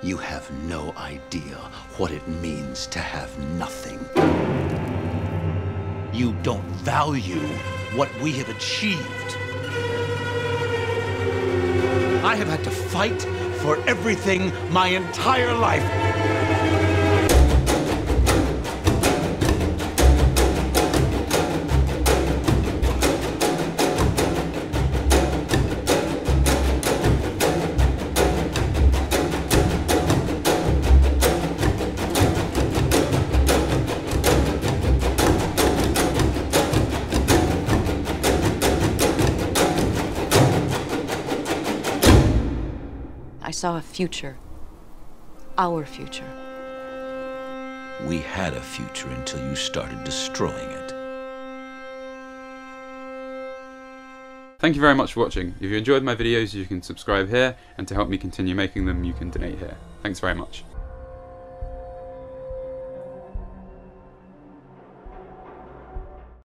You have no idea what it means to have nothing. You don't value what we have achieved. I have had to fight for everything my entire life. I saw a future. Our future. We had a future until you started destroying it. Thank you very much for watching. If you enjoyed my videos, you can subscribe here, and to help me continue making them, you can donate here. Thanks very much.